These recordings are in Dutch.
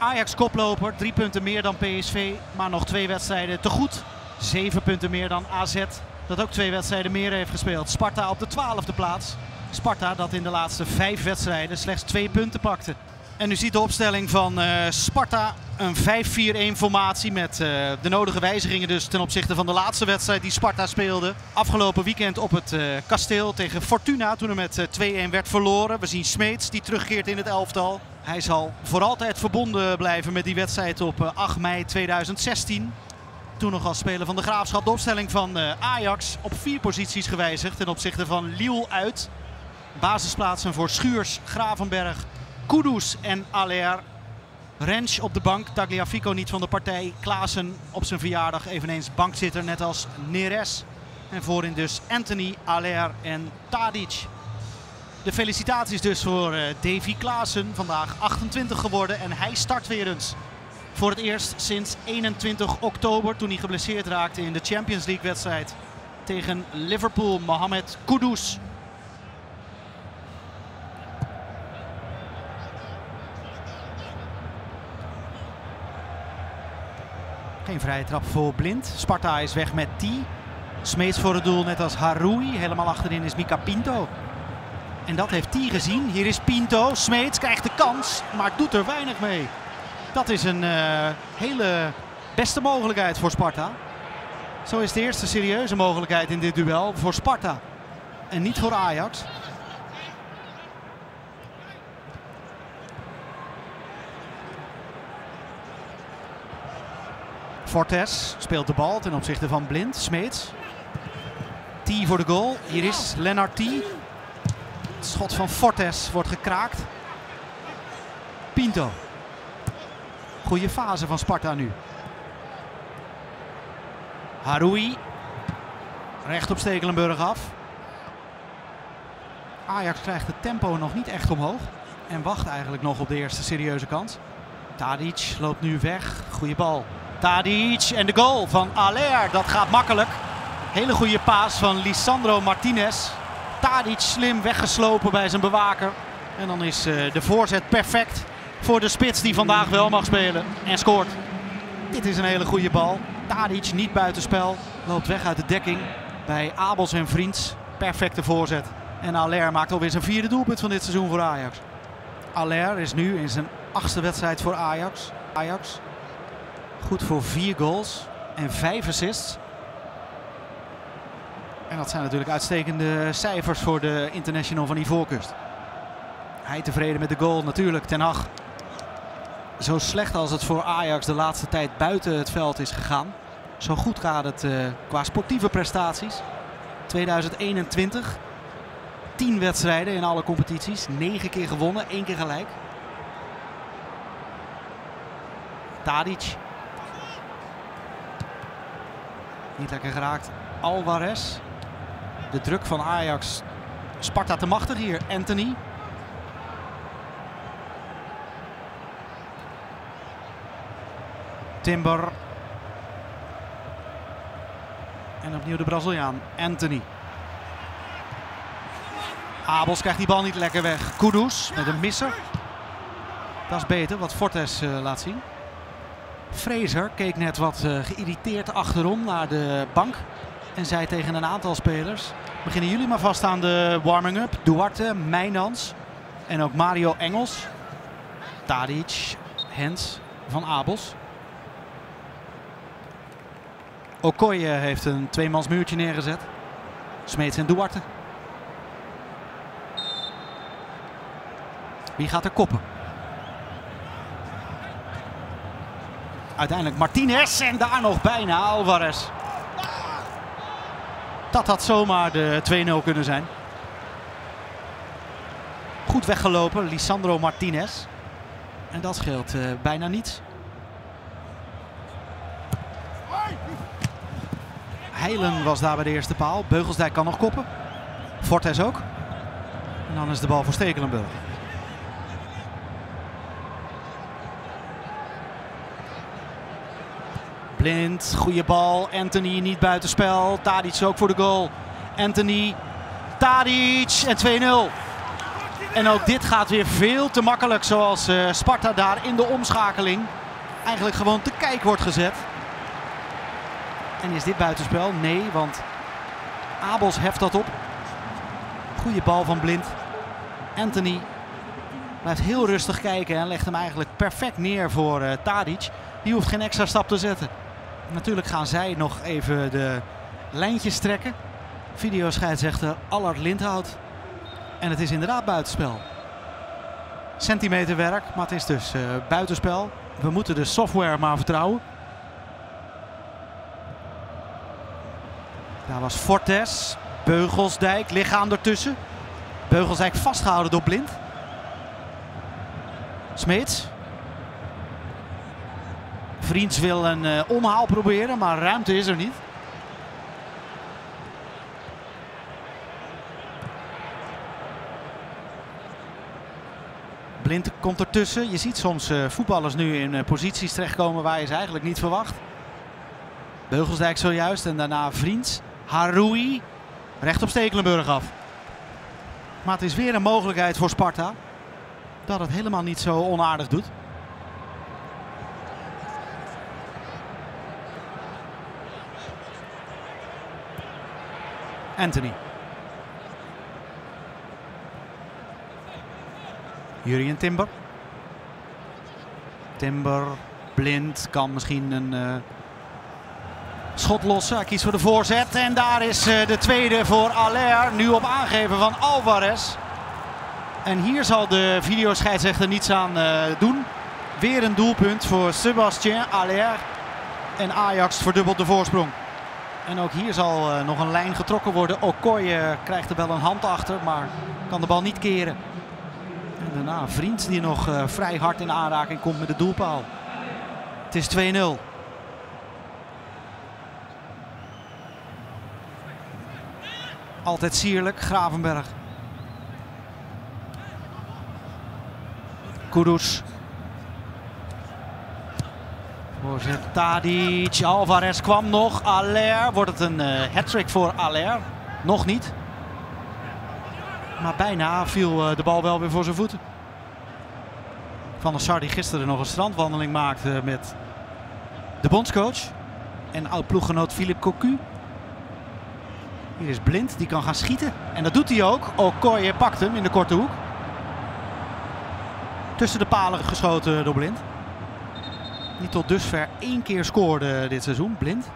Ajax koploper, drie punten meer dan PSV, maar nog twee wedstrijden te goed. Zeven punten meer dan AZ, dat ook twee wedstrijden meer heeft gespeeld. Sparta op de twaalfde plaats. Sparta dat in de laatste vijf wedstrijden slechts twee punten pakte. En u ziet de opstelling van uh, Sparta. Een 5-4-1 formatie met uh, de nodige wijzigingen dus ten opzichte van de laatste wedstrijd die Sparta speelde. Afgelopen weekend op het uh, kasteel tegen Fortuna toen er met 2-1 werd verloren. We zien Smeets die terugkeert in het elftal. Hij zal voor altijd verbonden blijven met die wedstrijd op 8 mei 2016. Toen nog als speler van de Graafschap de opstelling van Ajax op vier posities gewijzigd ten opzichte van Liel uit. Basisplaatsen voor Schuurs, Gravenberg, Kudus en Aller. Rens op de bank, Tagliafico niet van de partij. Klaassen op zijn verjaardag eveneens bankzitter, net als Neres. En voorin dus Anthony, Aller en Tadic. De felicitaties dus voor uh, Davy Klaassen, vandaag 28 geworden en hij start weer eens. Voor het eerst sinds 21 oktober toen hij geblesseerd raakte in de Champions League wedstrijd tegen Liverpool. Mohamed Kudus Geen vrije trap voor Blind. Sparta is weg met T. Smeets voor het doel, net als Haroui. Helemaal achterin is Mika Pinto. En dat heeft T gezien. Hier is Pinto. Smeets krijgt de kans, maar doet er weinig mee. Dat is een uh, hele beste mogelijkheid voor Sparta. Zo is de eerste serieuze mogelijkheid in dit duel voor Sparta. En niet voor Ajax. Fortes speelt de bal ten opzichte van Blind. Smeets. T voor de goal. Hier is Lennart T. Het schot van Fortes wordt gekraakt. Pinto. Goede fase van Sparta nu. Haroui. Recht op Stekelenburg af. Ajax krijgt het tempo nog niet echt omhoog. En wacht eigenlijk nog op de eerste serieuze kans. Tadic loopt nu weg. Goede bal. Tadic en de goal van Aller. Dat gaat makkelijk. Hele goede paas van Lisandro Martinez. Tadic slim weggeslopen bij zijn bewaker. En dan is uh, de voorzet perfect voor de spits die vandaag wel mag spelen en scoort. Dit is een hele goede bal. Tadic niet buitenspel. Loopt weg uit de dekking bij Abels en Vriends. Perfecte voorzet. En Aller maakt alweer zijn vierde doelpunt van dit seizoen voor Ajax. Aller is nu in zijn achtste wedstrijd voor Ajax. Ajax Goed voor vier goals en vijf assists. En dat zijn natuurlijk uitstekende cijfers voor de international van Ivoorkust. Hij tevreden met de goal natuurlijk, Ten Hag. Zo slecht als het voor Ajax de laatste tijd buiten het veld is gegaan. Zo goed gaat het uh, qua sportieve prestaties. 2021. 10 wedstrijden in alle competities. 9 keer gewonnen, 1 keer gelijk. Tadic Niet lekker geraakt. Alvarez. De druk van Ajax. Sparta te machtig hier. Anthony. Timber. En opnieuw de Braziliaan. Anthony. Abels krijgt die bal niet lekker weg. Kudus met een misser. Dat is beter wat Fortes uh, laat zien. Fraser keek net wat uh, geïrriteerd achterom naar de bank. En zei tegen een aantal spelers. Beginnen jullie maar vast aan de warming-up. Duarte, Mijnans en ook Mario Engels. Tadic, Hens van Abels. Okoye heeft een tweemans muurtje neergezet. Smeets en Duarte. Wie gaat er koppen? Uiteindelijk Martinez en daar nog bijna Alvarez. Dat had zomaar de 2-0 kunnen zijn. Goed weggelopen, Lisandro Martinez. En dat scheelt uh, bijna niets. Heilen was daar bij de eerste paal. Beugelsdijk kan nog koppen. Fortes ook. En dan is de bal voor Stekelenburg. Blind, goede bal. Anthony niet buitenspel. Tadic ook voor de goal. Anthony, Tadic en 2-0. En ook dit gaat weer veel te makkelijk zoals uh, Sparta daar in de omschakeling eigenlijk gewoon te kijk wordt gezet. En is dit buitenspel? Nee, want Abels heft dat op. Goede bal van Blind. Anthony blijft heel rustig kijken en legt hem eigenlijk perfect neer voor uh, Tadic. Die hoeft geen extra stap te zetten. Natuurlijk gaan zij nog even de lijntjes trekken. Videoscheidsrechter Allard Lindhout. En het is inderdaad buitenspel. Centimeterwerk, maar het is dus uh, buitenspel. We moeten de software maar vertrouwen. Daar was Fortes. Beugelsdijk, lichaam ertussen. Beugelsdijk vastgehouden door Blind. Smeets. Vriends wil een uh, omhaal proberen, maar ruimte is er niet. Blind komt ertussen. Je ziet soms uh, voetballers nu in uh, posities terechtkomen waar je ze eigenlijk niet verwacht. Beugelsdijk zojuist en daarna Vriends. Haroui recht op Stekelenburg af. Maar het is weer een mogelijkheid voor Sparta dat het helemaal niet zo onaardig doet. Anthony. Jurien Timber. Timber, blind, kan misschien een uh, schot lossen. Hij kiest voor de voorzet en daar is uh, de tweede voor Aller. Nu op aangeven van Alvarez. En hier zal de videoscheidsrechter niets aan uh, doen. Weer een doelpunt voor Sebastien Aller. En Ajax verdubbelt de voorsprong. En ook hier zal uh, nog een lijn getrokken worden. Okoye krijgt er wel een hand achter, maar kan de bal niet keren. En daarna Vriend die nog uh, vrij hard in aanraking komt met de doelpaal. Het is 2-0. Altijd sierlijk, Gravenberg. Kudus. Voorzet Tadic. Alvarez kwam nog. Aller. Wordt het een uh, hat-trick voor Aller? Nog niet. Maar bijna viel uh, de bal wel weer voor zijn voeten. Van der Sar die gisteren nog een strandwandeling maakte met de bondscoach. En oud-ploeggenoot Philippe Cocu. Hier is Blind, die kan gaan schieten. En dat doet hij ook. Okoye pakt hem in de korte hoek tussen de palen geschoten door Blind. Die tot dusver één keer scoorde dit seizoen, Blind.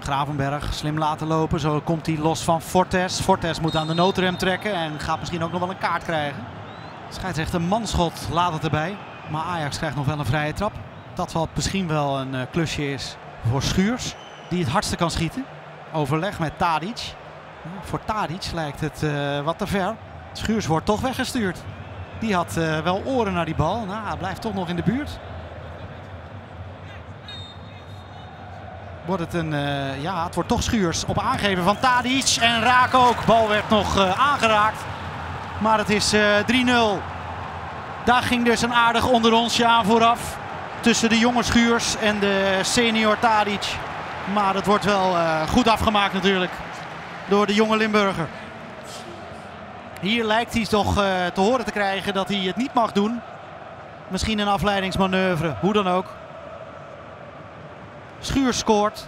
Gravenberg slim laten lopen. Zo komt hij los van Fortes. Fortes moet aan de noodrem trekken en gaat misschien ook nog wel een kaart krijgen. Scheidsrechter Manschot laat het erbij. Maar Ajax krijgt nog wel een vrije trap. Dat wat misschien wel een uh, klusje is voor Schuurs. Die het hardste kan schieten. Overleg met Tadic. voor Tadic lijkt het uh, wat te ver. Schuurs wordt toch weggestuurd. Die had uh, wel oren naar die bal. Nou, hij blijft toch nog in de buurt. Wordt het een, uh, ja, het wordt toch Schuurs op aangeven van Tadic. En raak ook. Bal werd nog uh, aangeraakt. Maar het is 3-0. Daar ging dus een aardig onder onsje aan vooraf. Tussen de jonge Schuurs en de senior Tadic. Maar het wordt wel goed afgemaakt natuurlijk. Door de jonge Limburger. Hier lijkt hij toch uh, te horen te krijgen dat hij het niet mag doen. Misschien een afleidingsmanoeuvre, hoe dan ook. Schuur scoort.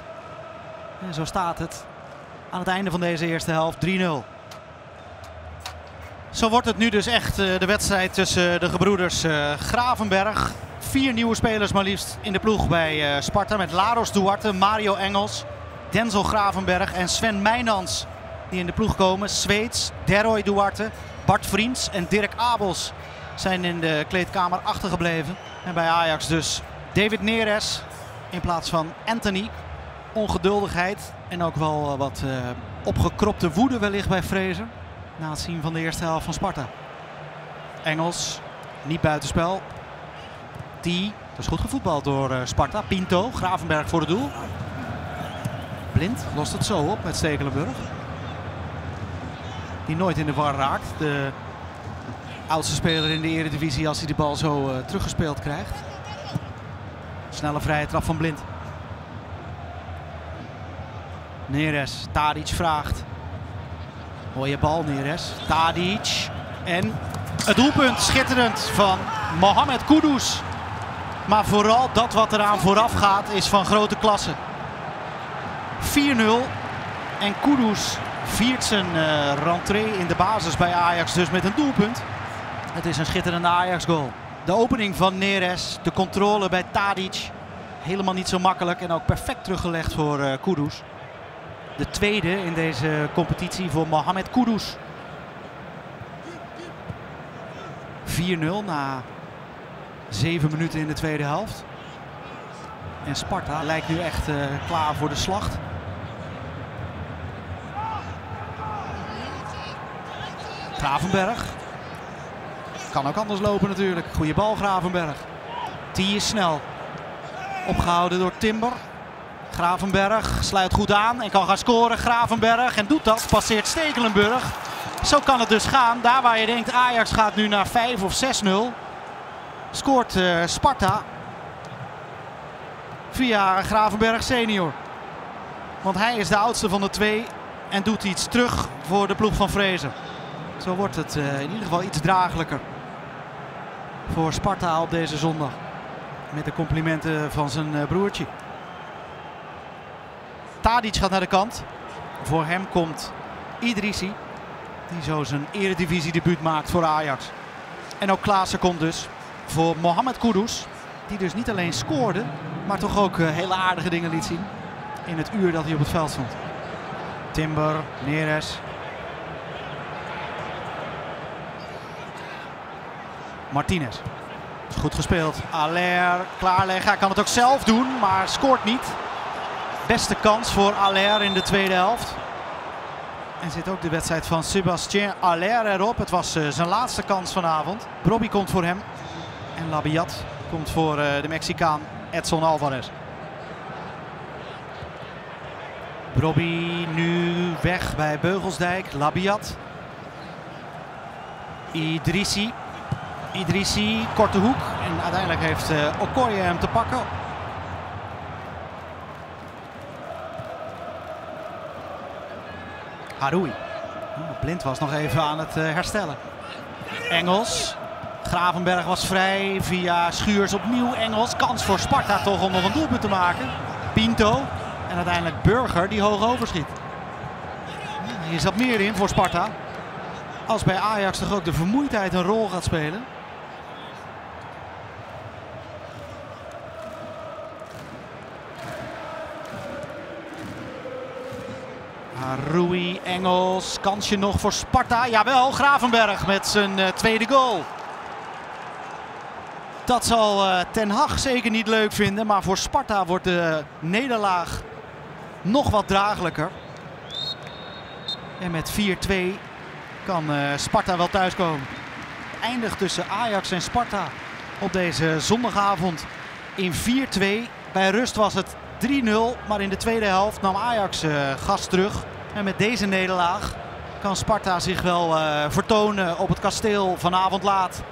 En zo staat het aan het einde van deze eerste helft 3-0. Zo wordt het nu dus echt uh, de wedstrijd tussen de gebroeders Gravenberg. Vier nieuwe spelers maar liefst in de ploeg bij Sparta. Met Laros Duarte, Mario Engels, Denzel Gravenberg en Sven Meijnans die in de ploeg komen. Zweeds, Deroy Duarte, Bart Vriends en Dirk Abels zijn in de kleedkamer achtergebleven. En bij Ajax dus David Neres in plaats van Anthony. Ongeduldigheid en ook wel eh, wat uh, opgekropte woede wellicht bij Fraser. Na het zien van de eerste helft van Sparta. Engels, niet buitenspel. Die, dat is goed gevoetbald door uh, Sparta. Pinto, Gravenberg voor het doel. Blind lost het zo op met Stekelenburg die nooit in de war raakt. De oudste speler in de eredivisie als hij de bal zo uh, teruggespeeld krijgt. Snelle vrije trap van Blind. Neres, Tadic vraagt. Mooie bal Neres. Tadic. En het doelpunt schitterend van Mohamed Kudus. Maar vooral dat wat eraan vooraf gaat is van grote klasse. 4-0. En Kudus viert zijn uh, in de basis bij Ajax dus met een doelpunt. Het is een schitterende Ajax goal. De opening van Neres, de controle bij Tadic. Helemaal niet zo makkelijk en ook perfect teruggelegd voor uh, Kudus. De tweede in deze competitie voor Mohamed Kudus. 4-0 na 7 minuten in de tweede helft. En Sparta lijkt nu echt uh, klaar voor de slacht. Gravenberg. Kan ook anders lopen natuurlijk. Goede bal Gravenberg. Die is snel. Opgehouden door Timber. Gravenberg sluit goed aan en kan gaan scoren. Gravenberg en doet dat. Passeert Stekelenburg. Zo kan het dus gaan. Daar waar je denkt Ajax gaat nu naar 5 of 6-0. Scoort uh, Sparta. Via Gravenberg senior. Want hij is de oudste van de twee. En doet iets terug voor de ploeg van Vrezen. Zo wordt het uh, in ieder geval iets draaglijker. Voor Sparta op deze zondag. Met de complimenten van zijn uh, broertje. Tadic gaat naar de kant. Voor hem komt Idrissi. Die zo zijn eredivisie debuut maakt voor Ajax. En ook Klaassen komt dus voor Mohamed Kudus. Die dus niet alleen scoorde, maar toch ook uh, hele aardige dingen liet zien. In het uur dat hij op het veld stond. Timber, Neres. Martinez. Goed gespeeld. Aller klaarleggen. Hij kan het ook zelf doen, maar scoort niet. Beste kans voor Aller in de tweede helft. En zit ook de wedstrijd van Sebastien Aller erop. Het was uh, zijn laatste kans vanavond. Brobby komt voor hem. En Labiat komt voor uh, de Mexicaan Edson Alvarez. Brobby nu weg bij Beugelsdijk. Labiat. Idrissi. Idrissi, korte hoek. En uiteindelijk heeft uh, Okoye hem te pakken. Haroui. Blind was nog even aan het uh, herstellen. Engels. Gravenberg was vrij via Schuurs opnieuw. Engels. Kans voor Sparta toch om nog een doelpunt te maken. Pinto. En uiteindelijk Burger die hoog overschiet. Hier zat meer in voor Sparta. Als bij Ajax toch ook de vermoeidheid een rol gaat spelen. Rui, Engels, kansje nog voor Sparta. Jawel, Gravenberg met zijn uh, tweede goal. Dat zal uh, Ten Hag zeker niet leuk vinden. Maar voor Sparta wordt de nederlaag nog wat draaglijker. En met 4-2 kan uh, Sparta wel thuiskomen. Eindigt tussen Ajax en Sparta op deze zondagavond in 4-2. Bij rust was het 3-0, maar in de tweede helft nam Ajax gas terug. En met deze nederlaag kan Sparta zich wel uh, vertonen op het kasteel vanavond laat